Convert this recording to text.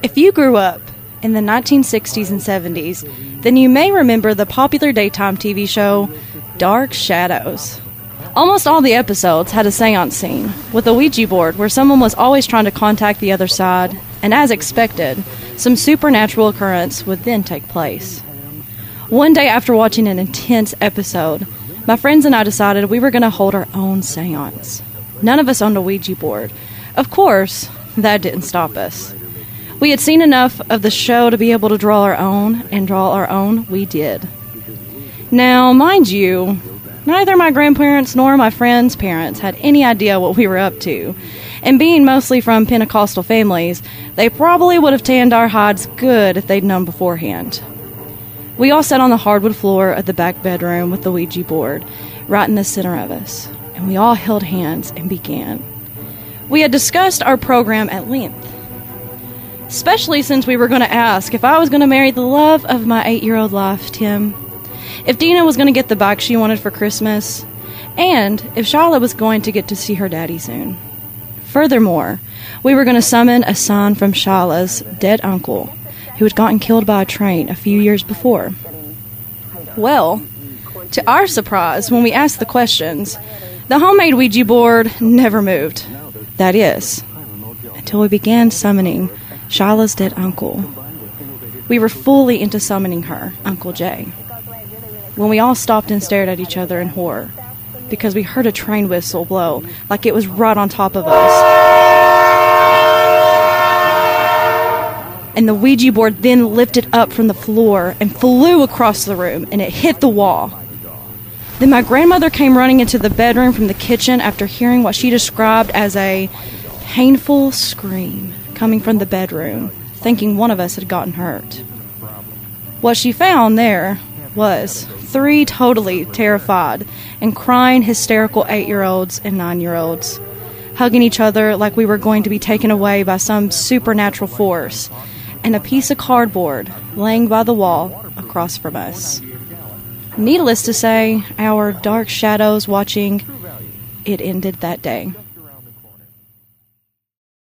If you grew up in the 1960s and 70s, then you may remember the popular daytime TV show Dark Shadows. Almost all the episodes had a seance scene with a Ouija board where someone was always trying to contact the other side, and as expected, some supernatural occurrence would then take place. One day after watching an intense episode, my friends and I decided we were going to hold our own seance. None of us owned a Ouija board. Of course, that didn't stop us. We had seen enough of the show to be able to draw our own, and draw our own we did. Now, mind you, neither my grandparents nor my friends' parents had any idea what we were up to. And being mostly from Pentecostal families, they probably would have tanned our hides good if they'd known beforehand. We all sat on the hardwood floor of the back bedroom with the Ouija board right in the center of us, and we all held hands and began. We had discussed our program at length especially since we were going to ask if I was going to marry the love of my eight year old life, Tim, if Dina was going to get the bike she wanted for Christmas, and if Shala was going to get to see her daddy soon. Furthermore, we were going to summon a son from Shala's dead uncle, who had gotten killed by a train a few years before. Well, to our surprise, when we asked the questions, the homemade Ouija board never moved. That is, until we began summoning Shala's dead uncle. We were fully into summoning her, Uncle Jay, when we all stopped and stared at each other in horror because we heard a train whistle blow like it was right on top of us. And the Ouija board then lifted up from the floor and flew across the room and it hit the wall. Then my grandmother came running into the bedroom from the kitchen after hearing what she described as a painful scream coming from the bedroom, thinking one of us had gotten hurt. What she found there was three totally terrified and crying hysterical eight year olds and nine year olds, hugging each other like we were going to be taken away by some supernatural force, and a piece of cardboard laying by the wall across from us. Needless to say, our dark shadows watching, it ended that day.